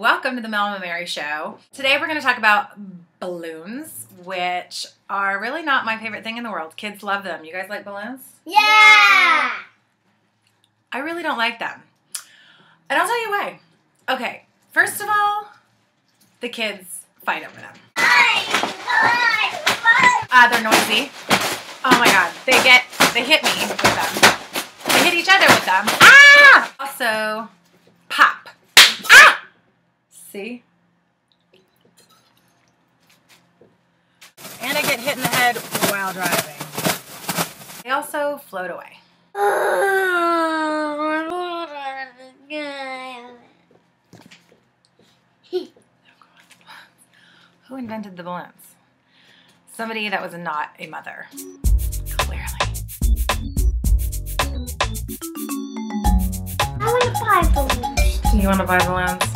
welcome to the Mama Mary Show. Today we're going to talk about balloons, which are really not my favorite thing in the world. Kids love them. You guys like balloons? Yeah! I really don't like them. And I'll tell you why. Okay, first of all, the kids fight over them. Uh, they're noisy. Oh my god, they get, they hit me with them. They hit each other with them. Ah! Also! See? And I get hit in the head while driving. They also float away. Who invented the balloons? Somebody that was not a mother. Clearly. I want to buy balloons. You want to buy balloons?